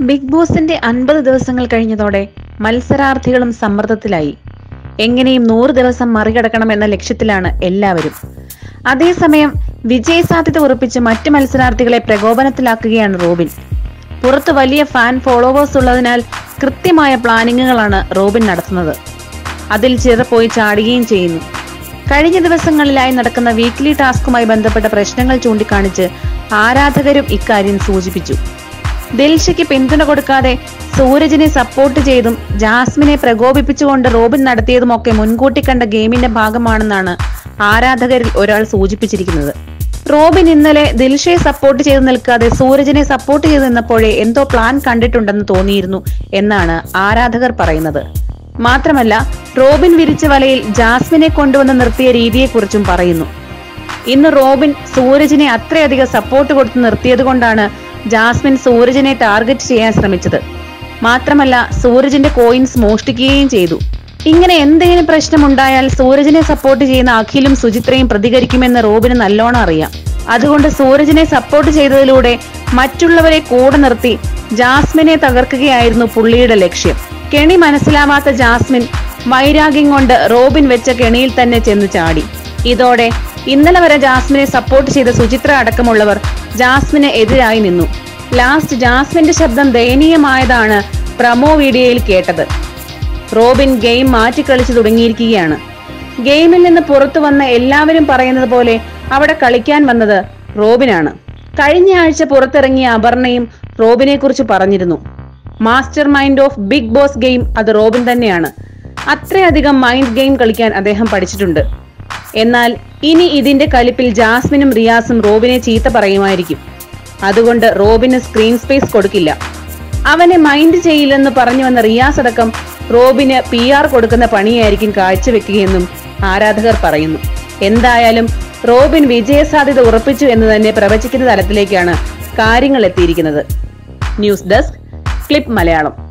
Big ബോസിന്റെ അൻപത് ദിവസങ്ങൾ കഴിഞ്ഞതോടെ മത്സരാർത്ഥികളും സമ്മർദ്ദത്തിലായി. എങ്ങനെയും നൂറ് ദിവസം മറികടക്കണം എന്ന ലക്ഷ്യത്തിലാണ് എല്ലാവരും. അതേസമയം വിജയ സാധ്യത ഉറപ്പിച്ച് മറ്റ് മത്സരാർത്ഥികളെ പ്രകോപനത്തിലാക്കുകയാണ് റോബിൻ. പുറത്ത് വലിയ ഫാൻ ഫോളോവേഴ്സ് ഉള്ളതിനാൽ കൃത്യമായ പ്ലാനിങ്ങുകളാണ് റോബിൻ നടത്തുന്നത്. അതിൽ ചിലർ പോയി ചാടുകയും ചെയ്യുന്നു. കഴിഞ്ഞ ദിവസങ്ങളിലായി നടക്കുന്ന വീക്ക്ലി ടാസ്കുമായി ബന്ധപ്പെട്ട പ്രശ്നങ്ങൾ ചൂണ്ടിക്കാണിച്ച് ആരാധകരും ഇക്കാര്യം സൂചിപ്പിച്ചു. ദിൽഷയ്ക്ക് പിന്തുണ കൊടുക്കാതെ സൂരജിനെ സപ്പോർട്ട് ചെയ്തും ജാസ്മിനെ പ്രകോപിപ്പിച്ചുകൊണ്ട് റോബിൻ നടത്തിയതുമൊക്കെ മുൻകൂട്ടി കണ്ട ഗെയിമിന്റെ ഭാഗമാണെന്നാണ് ആരാധകരിൽ ഒരാൾ സൂചിപ്പിച്ചിരിക്കുന്നത്. റോബിൻ ഇന്നലെ ദിൽഷയെ സപ്പോർട്ട് ചെയ്ത് നിൽക്കാതെ സൂരജിനെ സപ്പോർട്ട് ചെയ്ത് നിന്നപ്പോഴേ എന്തോ പ്ലാൻ കണ്ടിട്ടുണ്ടെന്ന് തോന്നിയിരുന്നു എന്നാണ് ആരാധകർ പറയുന്നത്. മാത്രമല്ല റോബിൻ വിരിച്ച വലയിൽ ജാസ്മിനെ കൊണ്ടുവന്ന് നിർത്തിയ രീതിയെക്കുറിച്ചും പറയുന്നു. ഇന്ന് റോബിൻ സൂരജിനെ അത്രയധികം സപ്പോർട്ട് കൊടുത്ത് നിർത്തിയത് കൊണ്ടാണ് ജാസ്മിൻ സൂരജിനെ ടാർഗറ്റ് ചെയ്യാൻ ശ്രമിച്ചത്. മാത്രമല്ല സൂരജിന്റെ കോയിൻസ് മോഷ്ടിക്കുകയും ചെയ്തു. ഇങ്ങനെ എന്തെങ്കിലും പ്രശ്നമുണ്ടായാൽ സൂരജിനെ സപ്പോർട്ട് ചെയ്യുന്ന അഖിലും സുചിത്രയും പ്രതികരിക്കുമെന്ന് റോബിന് നല്ലോണം അറിയാം. അതുകൊണ്ട് സൂരജിനെ സപ്പോർട്ട് ചെയ്തതിലൂടെ മറ്റുള്ളവരെ കൂടെ നിർത്തി ജാസ്മിനെ തകർക്കുകയായിരുന്നു പുള്ളിയുടെ ലക്ഷ്യം. കെണി മനസ്സിലാവാത്ത ജാസ്മിൻ വൈരാഗ്യം കൊണ്ട് റോബിൻ വെച്ച കെണിയിൽ തന്നെ ചെന്ന് ചാടി. ഇതോടെ ഇന്നലെ വരെ ജാസ്മിനെ സപ്പോർട്ട് ചെയ്ത സുചിത്ര അടക്കമുള്ളവർ ജാസ്മിന് എതിരായി നിന്നു. ലാസ്റ്റ് ജാസ്മിന്റെ ശബ്ദം ദയനീയമായതാണ് പ്രമോ വീഡിയോയിൽ കേട്ടത്. റോബിൻ ഗെയിം മാറ്റിക്കളിച്ചു തുടങ്ങിയിരിക്കുകയാണ്. ഗെയിമിൽ നിന്ന് പുറത്തു വന്ന എല്ലാവരും പറയുന്നത് പോലെ അവിടെ കളിക്കാൻ വന്നത് റോബിനാണ്. കഴിഞ്ഞ ആഴ്ച പുറത്തിറങ്ങിയ അപർണയും റോബിനെ കുറിച്ച് പറഞ്ഞിരുന്നു. Master mind of Bigg Boss game അത് റോബിൻ തന്നെയാണ്. അത്രയധികം മൈൻഡ് ഗെയിം കളിക്കാൻ അദ്ദേഹം പഠിച്ചിട്ടുണ്ട്. എന്നാൽ ഇനി ഇതിന്റെ കലിപ്പിൽ ജാസ്മിനും റിയാസും റോബിനെ ചീത്ത പറയുമായിരിക്കും. അതുകൊണ്ട് റോബിന് സ്ക്രീൻ സ്പേസ് കൊടുക്കില്ല. അവനെ മൈൻഡ് ചെയ്യില്ലെന്ന് പറഞ്ഞു വന്ന റിയാസ് അടക്കം റോബിന് പി ആർ കൊടുക്കുന്ന പണിയായിരിക്കും കാഴ്ചവെക്കുകയെന്നും ആരാധകർ പറയുന്നു. എന്തായാലും റോബിൻ വിജയസാധ്യത ഉറപ്പിച്ചു എന്ന് തന്നെ പ്രവചിക്കുന്ന തലത്തിലേക്കാണ് കാര്യങ്ങൾ എത്തിയിരിക്കുന്നത്. News desk clip Malayalam.